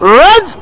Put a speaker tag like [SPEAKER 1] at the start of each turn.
[SPEAKER 1] Reds